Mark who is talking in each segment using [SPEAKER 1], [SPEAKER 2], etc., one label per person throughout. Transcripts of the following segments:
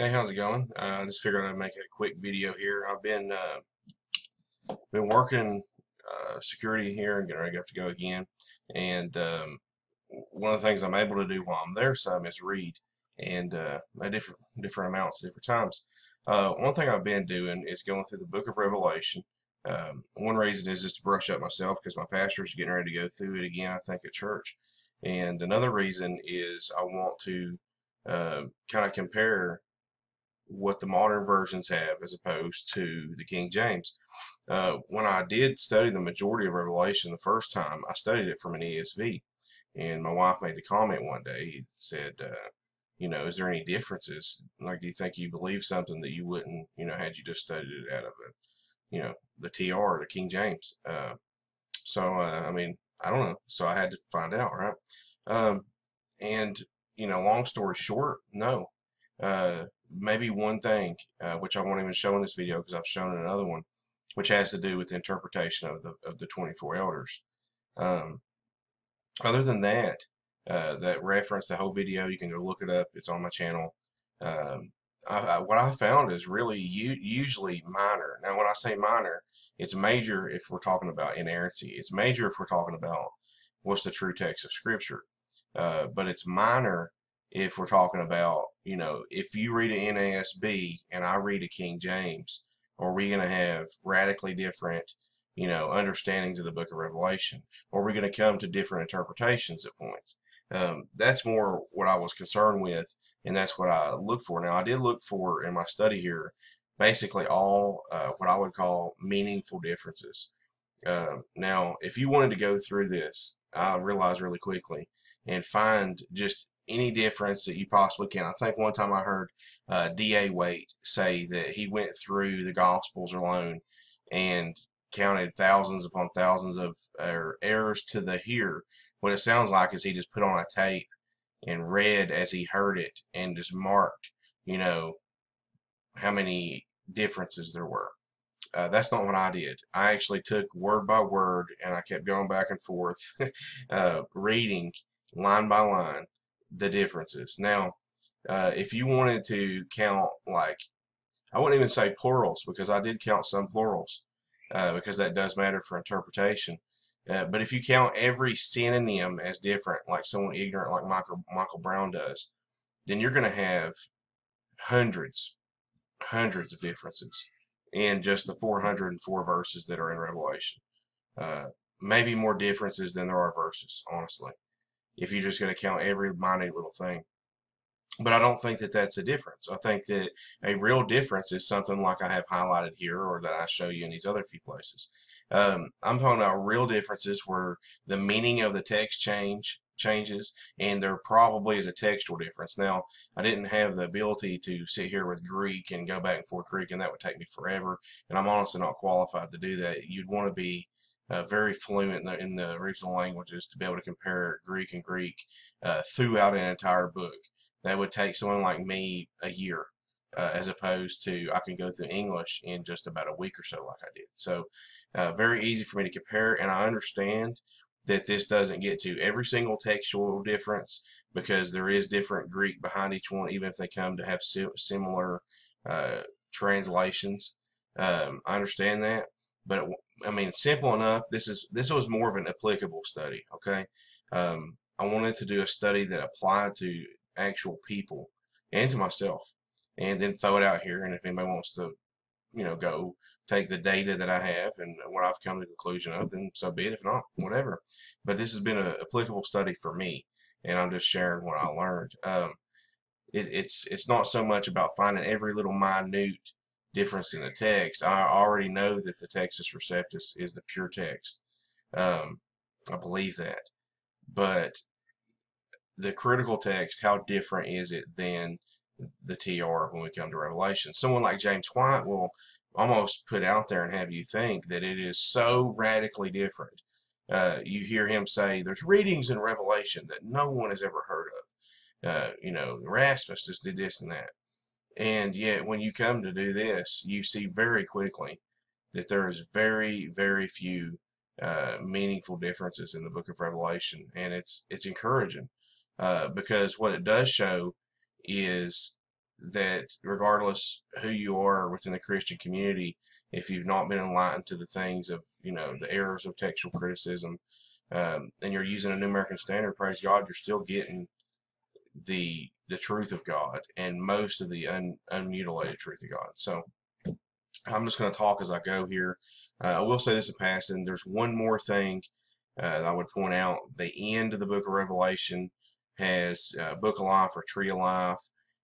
[SPEAKER 1] Hey, how's it going? Uh, I just figured I'd make a quick video here. I've been uh, been working uh, security here and getting ready to go again. And um, one of the things I'm able to do while I'm there some is read and uh, at different different amounts different times. Uh, one thing I've been doing is going through the Book of Revelation. Um, one reason is just to brush up myself because my pastor's getting ready to go through it again. I think at church. And another reason is I want to uh, kind of compare what the modern versions have as opposed to the King James. Uh, when I did study the majority of Revelation the first time, I studied it from an ESV. And my wife made the comment one day, he said, uh, you know, is there any differences? Like, do you think you believe something that you wouldn't, you know, had you just studied it out of it, you know, the TR, the King James? Uh, so, uh, I mean, I don't know. So I had to find out, right? Um, and, you know, long story short, no. Uh, maybe one thing, uh, which I won't even show in this video because I've shown another one, which has to do with the interpretation of the of the 24 elders. Um, other than that, uh, that reference, the whole video, you can go look it up. It's on my channel. Um, I, I, what I found is really usually minor. Now, when I say minor, it's major if we're talking about inerrancy. It's major if we're talking about what's the true text of Scripture. Uh, but it's minor if we're talking about, you know, if you read an NASB and I read a King James, are we going to have radically different, you know, understandings of the book of Revelation? Or are we going to come to different interpretations at points? Um, that's more what I was concerned with, and that's what I look for. Now, I did look for in my study here basically all uh, what I would call meaningful differences. Uh, now, if you wanted to go through this, I realized really quickly and find just any difference that you possibly can. I think one time I heard uh, D.A. Waite say that he went through the Gospels alone and counted thousands upon thousands of er, errors to the hear. What it sounds like is he just put on a tape and read as he heard it and just marked, you know, how many differences there were. Uh, that's not what I did. I actually took word by word and I kept going back and forth, uh, reading line by line the differences. Now, uh, if you wanted to count like, I wouldn't even say plurals because I did count some plurals uh, because that does matter for interpretation. Uh, but if you count every synonym as different, like someone ignorant like Michael, Michael Brown does, then you're going to have hundreds, hundreds of differences in just the 404 verses that are in Revelation. Uh, maybe more differences than there are verses, honestly if you're just going to count every minute little thing. But I don't think that that's a difference. I think that a real difference is something like I have highlighted here or that I show you in these other few places. Um, I'm talking about real differences where the meaning of the text change changes and there probably is a textual difference. Now, I didn't have the ability to sit here with Greek and go back and forth Greek and that would take me forever and I'm honestly not qualified to do that. You'd want to be uh, very fluent in the, in the original languages to be able to compare Greek and Greek uh, throughout an entire book. That would take someone like me a year, uh, as opposed to I can go through English in just about a week or so, like I did. So, uh, very easy for me to compare, and I understand that this doesn't get to every single textual difference because there is different Greek behind each one, even if they come to have similar uh, translations. Um, I understand that, but I mean, simple enough. This is this was more of an applicable study. Okay, um, I wanted to do a study that applied to actual people and to myself, and then throw it out here. And if anybody wants to, you know, go take the data that I have and what I've come to the conclusion of, then so be it. If not, whatever. But this has been an applicable study for me, and I'm just sharing what I learned. Um, it, it's it's not so much about finding every little minute difference in the text, I already know that the Textus Receptus is the pure text. Um, I believe that. But the critical text, how different is it than the TR when we come to Revelation? Someone like James White will almost put out there and have you think that it is so radically different. Uh, you hear him say there's readings in Revelation that no one has ever heard of. Uh, you know, Erasmus just did this and that. And yet, when you come to do this, you see very quickly that there is very, very few uh, meaningful differences in the book of Revelation. And it's, it's encouraging uh, because what it does show is that regardless who you are within the Christian community, if you've not been enlightened to the things of, you know, the errors of textual criticism, um, and you're using a New American Standard, praise God, you're still getting the the truth of God and most of the un, unmutilated truth of God. So I'm just going to talk as I go here. Uh, I will say this in passing. There's one more thing uh, I would point out. The end of the book of Revelation has uh, Book of Life or Tree of Life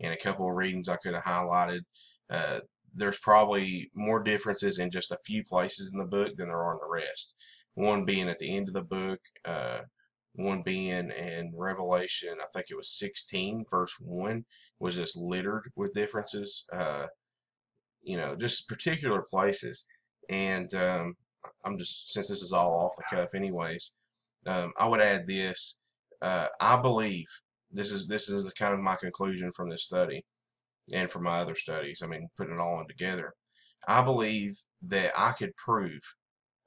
[SPEAKER 1] and a couple of readings I could have highlighted. Uh, there's probably more differences in just a few places in the book than there are in the rest. One being at the end of the book, uh, one being in Revelation, I think it was 16, verse 1, was just littered with differences, uh, you know, just particular places. And um, I'm just, since this is all off the cuff anyways, um, I would add this. Uh, I believe, this is, this is the kind of my conclusion from this study and from my other studies, I mean, putting it all in together. I believe that I could prove,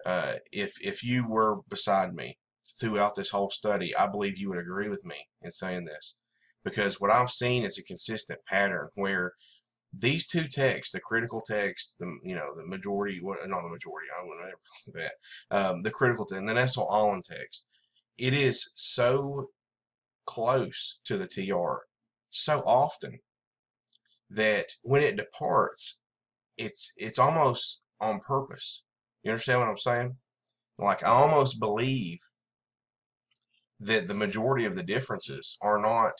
[SPEAKER 1] uh, if, if you were beside me, throughout this whole study, I believe you would agree with me in saying this. Because what I've seen is a consistent pattern where these two texts, the critical text, the you know the majority, what not the majority, I wouldn't ever that, um, the critical text, and the Nestle-Aland text, it is so close to the TR so often that when it departs, it's it's almost on purpose. You understand what I'm saying? Like I almost believe that the majority of the differences are not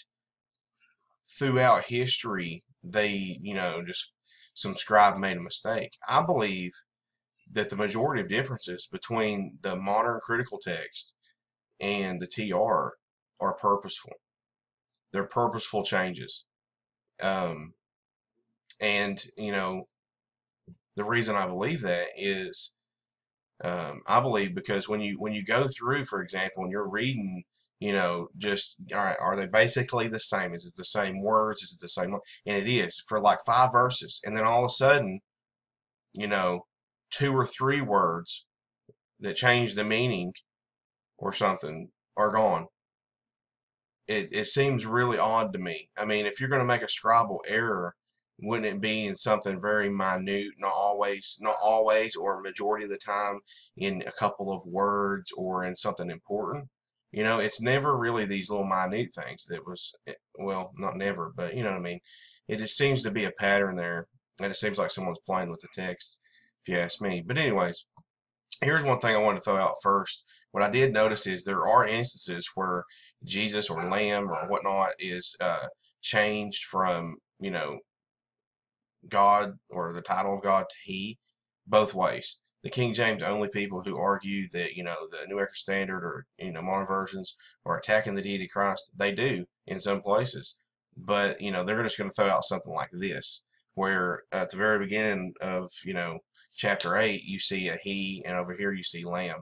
[SPEAKER 1] throughout history they you know just some scribe made a mistake. I believe that the majority of differences between the modern critical text and the tr are purposeful. They're purposeful changes. Um, and you know the reason i believe that is um, I believe because when you when you go through, for example, and you're reading, you know, just all right, are they basically the same? Is it the same words? Is it the same? And it is for like five verses, and then all of a sudden, you know, two or three words that change the meaning or something are gone. It it seems really odd to me. I mean, if you're going to make a scribal error wouldn't it be in something very minute, not always, not always, or majority of the time in a couple of words or in something important? You know, it's never really these little minute things that was, eh, well, not never, but you know what I mean? It just seems to be a pattern there, and it seems like someone's playing with the text, if you ask me. But anyways, here's one thing I want to throw out first. What I did notice is there are instances where Jesus or Lamb or whatnot is uh, changed from, you know, God or the title of God to He, both ways. The King James only people who argue that you know the New American Standard or you know modern versions are attacking the deity of Christ, they do in some places, but you know they're just going to throw out something like this, where at the very beginning of you know chapter eight you see a He, and over here you see Lamb.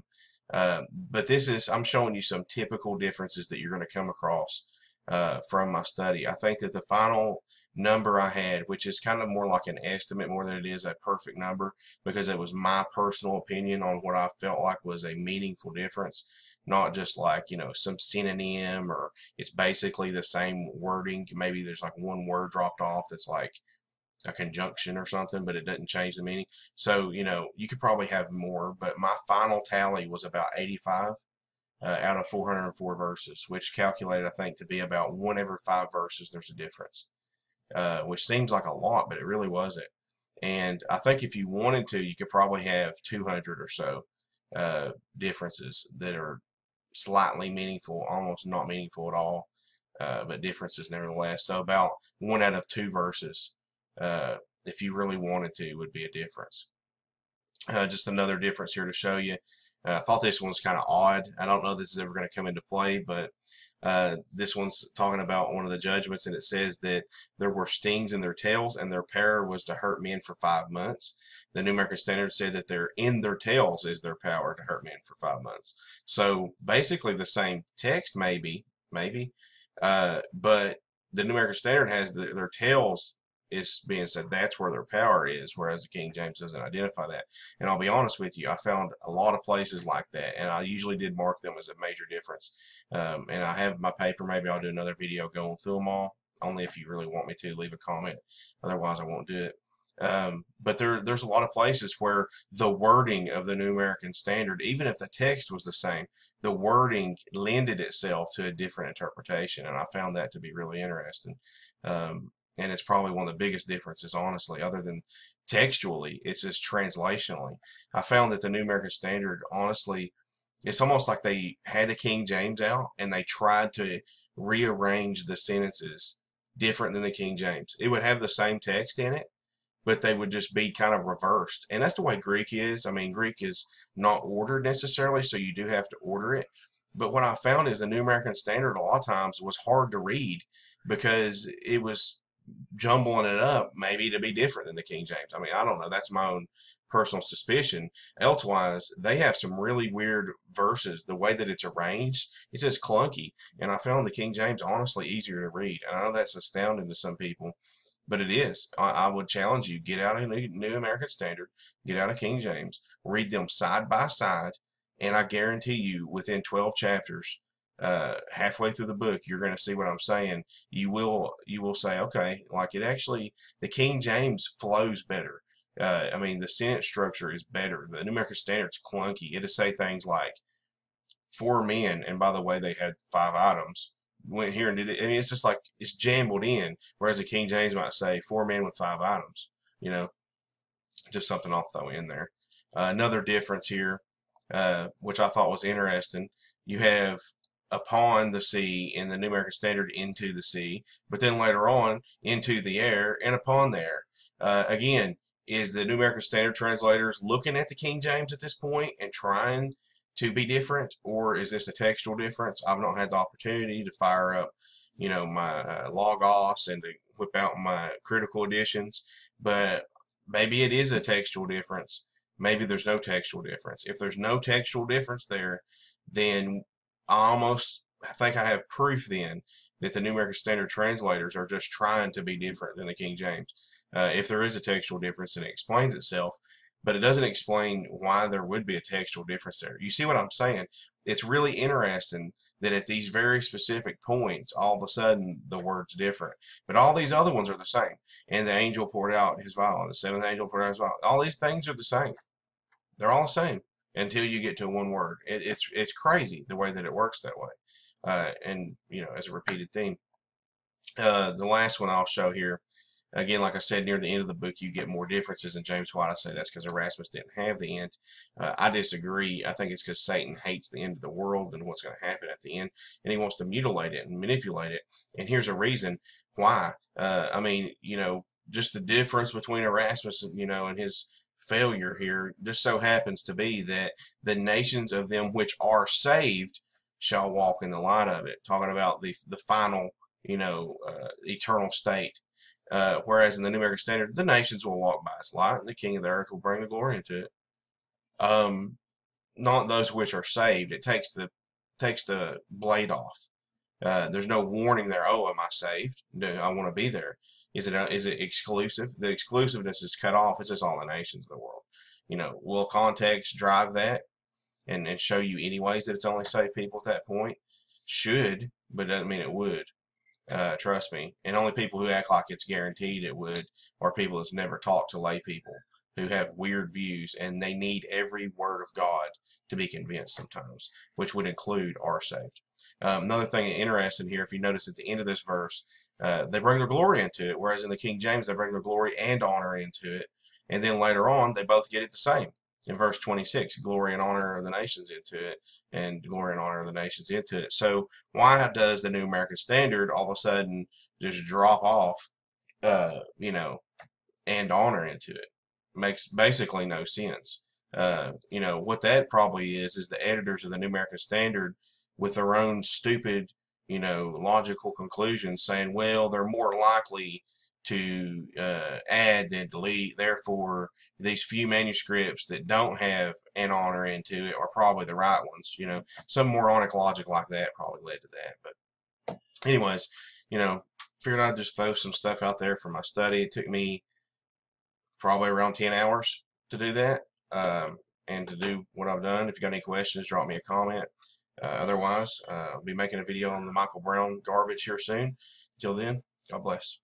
[SPEAKER 1] Uh, but this is I'm showing you some typical differences that you're going to come across uh, from my study. I think that the final number I had, which is kind of more like an estimate more than it is a perfect number because it was my personal opinion on what I felt like was a meaningful difference, not just like, you know, some synonym or it's basically the same wording. Maybe there's like one word dropped off that's like a conjunction or something, but it doesn't change the meaning. So, you know, you could probably have more, but my final tally was about 85. Uh, out of 404 verses, which calculated, I think, to be about one every five verses, there's a difference uh, which seems like a lot, but it really wasn't. And I think if you wanted to, you could probably have 200 or so uh, differences that are slightly meaningful, almost not meaningful at all, uh, but differences nevertheless. So about one out of two verses, uh, if you really wanted to, would be a difference. Uh, just another difference here to show you. Uh, I thought this one was kind of odd. I don't know if this is ever going to come into play, but uh, this one's talking about one of the judgments, and it says that there were stings in their tails, and their power was to hurt men for five months. The New American Standard said that they're in their tails is their power to hurt men for five months. So basically the same text, maybe, maybe, uh, but the New American Standard has the, their tails is being said that's where their power is, whereas the King James doesn't identify that. And I'll be honest with you, I found a lot of places like that, and I usually did mark them as a major difference. Um, and I have my paper, maybe I'll do another video going through them all. only if you really want me to leave a comment. Otherwise, I won't do it. Um, but there, there's a lot of places where the wording of the New American Standard, even if the text was the same, the wording lended itself to a different interpretation, and I found that to be really interesting. Um, and it's probably one of the biggest differences, honestly, other than textually, it's just translationally. I found that the New American Standard, honestly, it's almost like they had a King James out and they tried to rearrange the sentences different than the King James. It would have the same text in it, but they would just be kind of reversed. And that's the way Greek is. I mean, Greek is not ordered necessarily, so you do have to order it. But what I found is the New American Standard a lot of times was hard to read because it was jumbling it up maybe to be different than the King James. I mean, I don't know. That's my own personal suspicion. Elsewise, they have some really weird verses. The way that it's arranged, it's just clunky. And I found the King James honestly easier to read. And I know that's astounding to some people, but it is. I, I would challenge you: get out a New, New American Standard, get out a King James, read them side by side, and I guarantee you, within 12 chapters, uh, halfway through the book, you're going to see what I'm saying. You will you will say, okay, like it actually the King James flows better. Uh, I mean, the sentence structure is better. The New American Standard's clunky. It'll say things like four men, and by the way, they had five items. Went here and did it. I mean, it's just like it's jumbled in. Whereas the King James might say four men with five items. You know, just something I'll throw in there. Uh, another difference here, uh, which I thought was interesting. You have upon the sea in the New American Standard into the sea, but then later on into the air and upon the air. Uh, again, is the New American Standard translators looking at the King James at this point and trying to be different, or is this a textual difference? I've not had the opportunity to fire up, you know, my uh, Logos and to whip out my critical editions, but maybe it is a textual difference. Maybe there's no textual difference. If there's no textual difference there, then I almost I think I have proof then that the New American Standard translators are just trying to be different than the King James. Uh, if there is a textual difference, then it explains itself, but it doesn't explain why there would be a textual difference there. You see what I'm saying? It's really interesting that at these very specific points, all of a sudden the word's different. But all these other ones are the same. And the angel poured out his vial, and the seventh angel poured out his vial. All these things are the same. They're all the same until you get to one word. It, it's it's crazy the way that it works that way, uh, and you know as a repeated theme. Uh, the last one I'll show here, again, like I said, near the end of the book, you get more differences in James White. I say that's because Erasmus didn't have the end. Uh, I disagree. I think it's because Satan hates the end of the world and what's going to happen at the end, and he wants to mutilate it and manipulate it. And here's a reason why. Uh, I mean, you know, just the difference between Erasmus, you know, and his failure here just so happens to be that the nations of them which are saved shall walk in the light of it. Talking about the the final, you know, uh, eternal state. Uh, whereas in the New American Standard, the nations will walk by its light, and the King of the earth will bring the glory into it. Um, not those which are saved. It takes the takes the blade off. Uh, there's no warning there. Oh, am I saved? Do I want to be there? Is it a, is it exclusive? The exclusiveness is cut off. It's just all the nations of the world. You know, will context drive that and, and show you anyways that it's only saved people at that point? Should, but doesn't mean it would. Uh, trust me. And only people who act like it's guaranteed it would are people that's never talked to lay people who have weird views and they need every word of God to be convinced sometimes, which would include are saved. Um, another thing interesting here, if you notice at the end of this verse, uh, they bring their glory into it, whereas in the King James, they bring their glory and honor into it. And then later on, they both get it the same. In verse 26, glory and honor of the nations into it, and glory and honor of the nations into it. So, why does the New American Standard all of a sudden just drop off, uh, you know, and honor into it? Makes basically no sense. Uh, you know, what that probably is, is the editors of the New American Standard with their own stupid you know, logical conclusions saying, well, they're more likely to uh, add than delete. Therefore, these few manuscripts that don't have an honor into it are probably the right ones. You know, some moronic logic like that probably led to that. But anyways, you know, figured I'd just throw some stuff out there for my study. It took me probably around 10 hours to do that um, and to do what I've done. If you got any questions, drop me a comment. Uh, otherwise, uh, I'll be making a video on the Michael Brown garbage here soon. Till then, God bless.